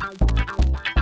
I'm out.